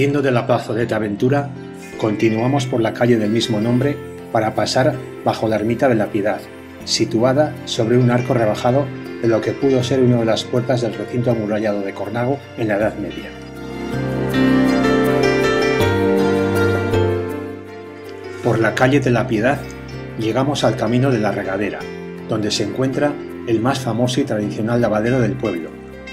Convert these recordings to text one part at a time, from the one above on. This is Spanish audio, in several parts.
Partiendo de la plazoleta Aventura, continuamos por la calle del mismo nombre para pasar bajo la ermita de la Piedad, situada sobre un arco rebajado de lo que pudo ser una de las puertas del recinto amurallado de Cornago en la Edad Media. Por la calle de la Piedad llegamos al camino de la regadera, donde se encuentra el más famoso y tradicional lavadero del pueblo,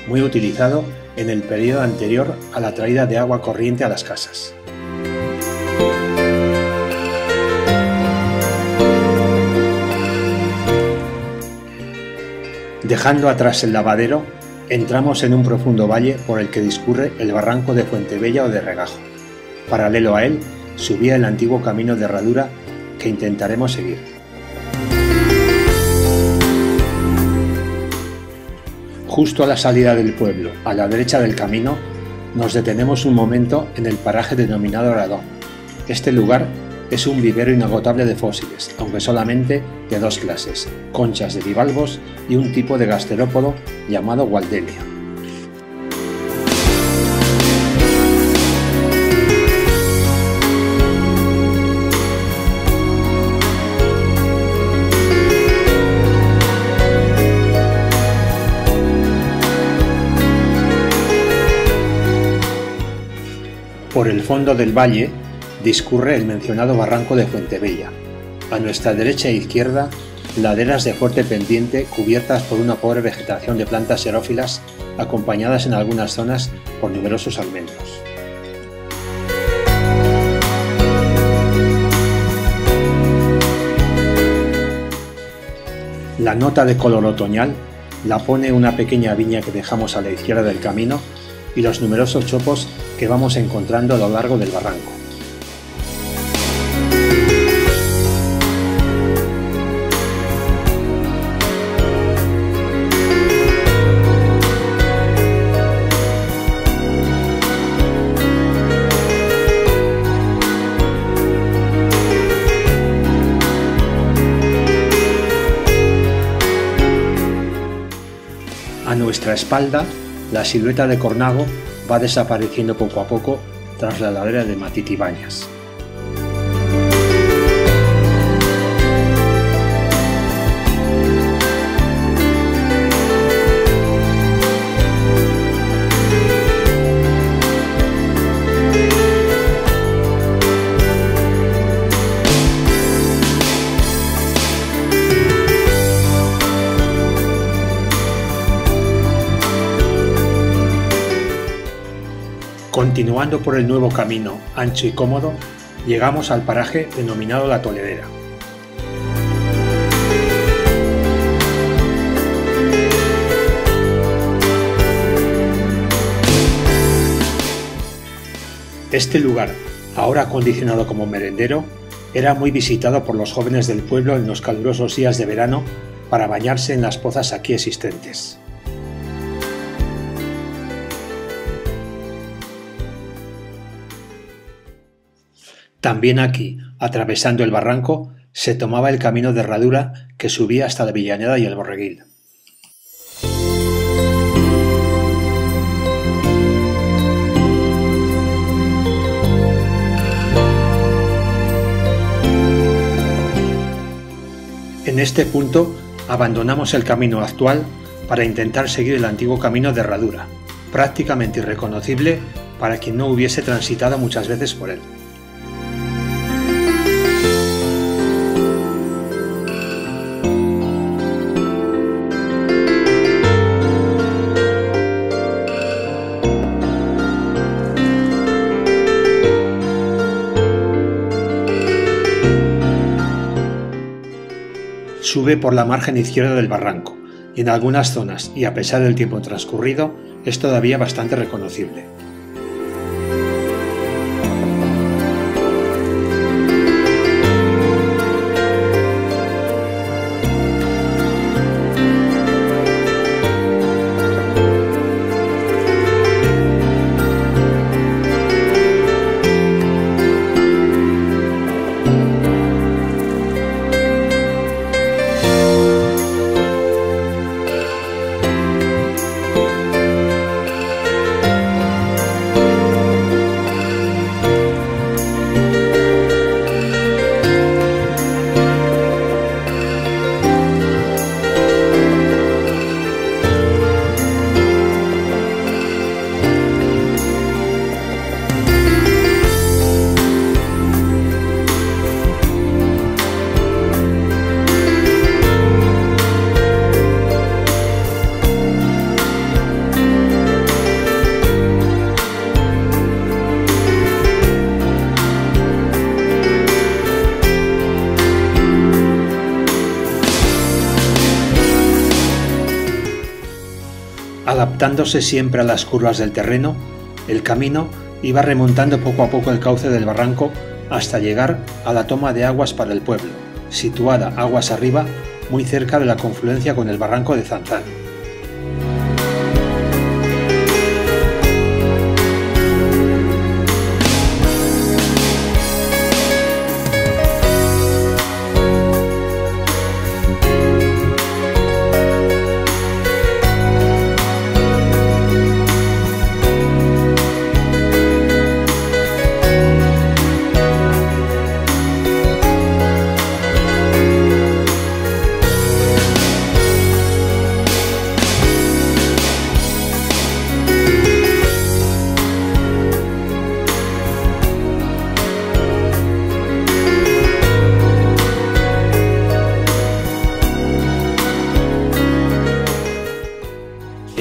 muy utilizado en el periodo anterior a la traída de agua corriente a las casas. Dejando atrás el lavadero, entramos en un profundo valle por el que discurre el barranco de Fuentebella o de Regajo. Paralelo a él, subía el antiguo camino de herradura que intentaremos seguir. Justo a la salida del pueblo, a la derecha del camino, nos detenemos un momento en el paraje denominado Radón. Este lugar es un vivero inagotable de fósiles, aunque solamente de dos clases, conchas de bivalvos y un tipo de gasterópodo llamado Waldelia. Por el fondo del valle discurre el mencionado barranco de Fuentebella. A nuestra derecha e izquierda, laderas de fuerte pendiente cubiertas por una pobre vegetación de plantas xerófilas acompañadas en algunas zonas por numerosos almendros. La nota de color otoñal la pone una pequeña viña que dejamos a la izquierda del camino y los numerosos chopos que vamos encontrando a lo largo del barranco. A nuestra espalda la silueta de Cornago va desapareciendo poco a poco tras la ladera de Matitibañas. Continuando por el nuevo camino, ancho y cómodo, llegamos al paraje denominado La Toledera. Este lugar, ahora acondicionado como merendero, era muy visitado por los jóvenes del pueblo en los calurosos días de verano para bañarse en las pozas aquí existentes. También aquí, atravesando el barranco, se tomaba el camino de herradura que subía hasta la Villaneda y el Borreguil. En este punto abandonamos el camino actual para intentar seguir el antiguo camino de herradura, prácticamente irreconocible para quien no hubiese transitado muchas veces por él. Sube por la margen izquierda del barranco, y en algunas zonas, y a pesar del tiempo transcurrido, es todavía bastante reconocible. Adaptándose siempre a las curvas del terreno, el camino iba remontando poco a poco el cauce del barranco hasta llegar a la toma de aguas para el pueblo, situada aguas arriba, muy cerca de la confluencia con el barranco de Zanzán.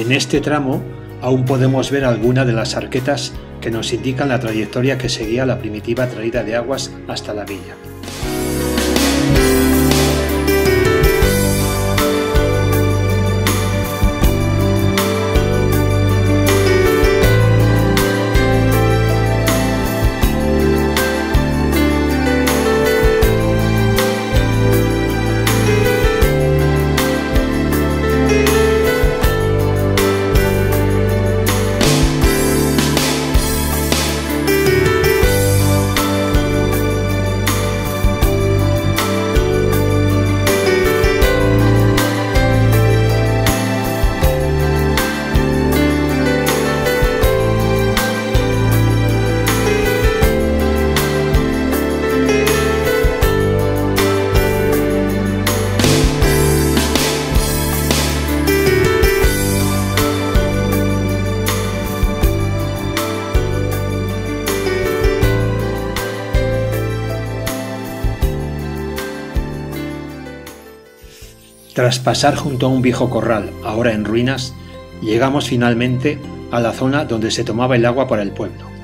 En este tramo aún podemos ver algunas de las arquetas que nos indican la trayectoria que seguía la primitiva traída de aguas hasta la villa. Tras pasar junto a un viejo corral, ahora en ruinas, llegamos finalmente a la zona donde se tomaba el agua para el pueblo.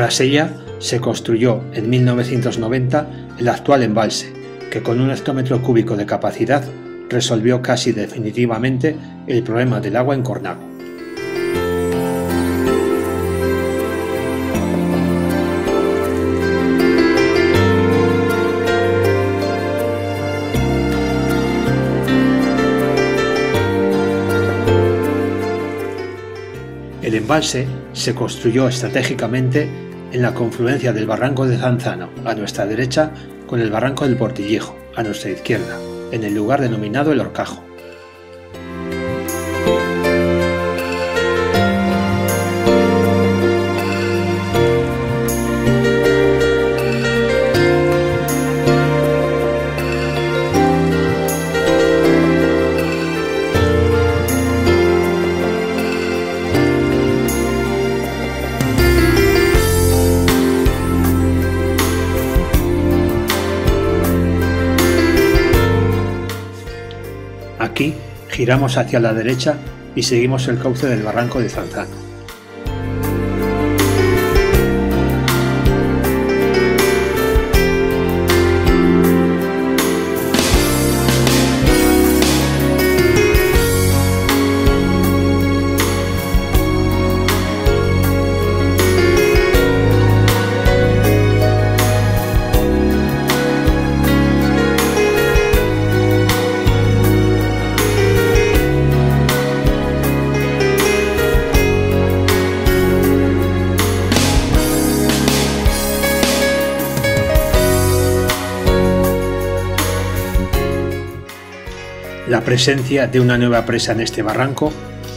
Tras ella se construyó en 1990 el actual embalse, que con un hectómetro cúbico de capacidad resolvió casi definitivamente el problema del agua en Cornago. El embalse se construyó estratégicamente en la confluencia del barranco de Zanzano a nuestra derecha con el barranco del Portillejo a nuestra izquierda, en el lugar denominado el Horcajo. Giramos hacia la derecha y seguimos el cauce del barranco de Zanzano. La presencia de una nueva presa en este barranco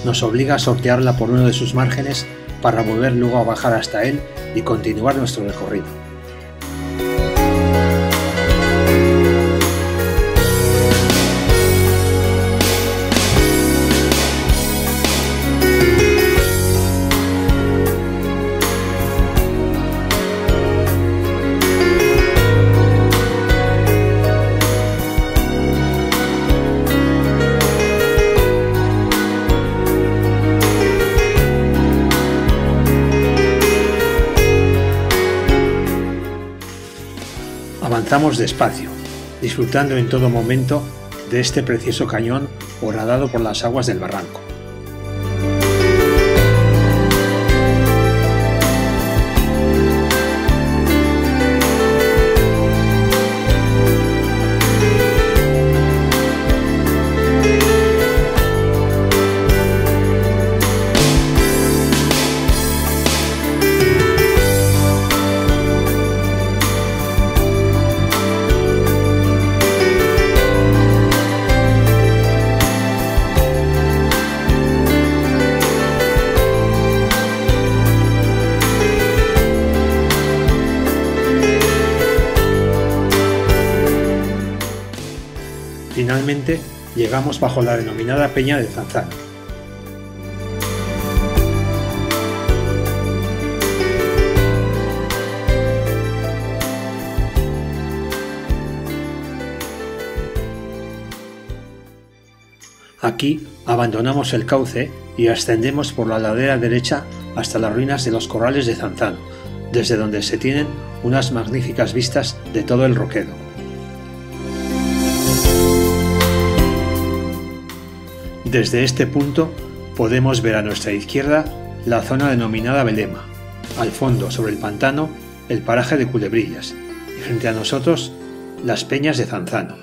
nos obliga a sortearla por uno de sus márgenes para volver luego a bajar hasta él y continuar nuestro recorrido. Avanzamos despacio, disfrutando en todo momento de este precioso cañón horadado por las aguas del barranco. Finalmente, llegamos bajo la denominada Peña de Zanzano. Aquí abandonamos el cauce y ascendemos por la ladera derecha hasta las ruinas de los corrales de Zanzano, desde donde se tienen unas magníficas vistas de todo el roquedo. Desde este punto podemos ver a nuestra izquierda la zona denominada Belema, al fondo sobre el pantano el paraje de Culebrillas y frente a nosotros las peñas de Zanzano.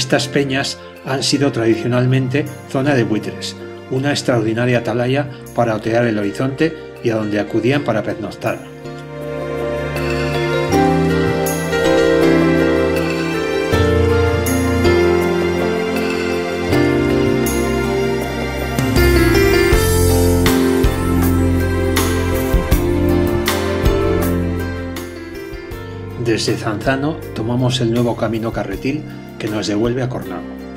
Estas peñas han sido tradicionalmente zona de buitres, una extraordinaria atalaya para otear el horizonte y a donde acudían para pernoctar. Desde Zanzano tomamos el nuevo camino carretil que nos devuelve a Cornago.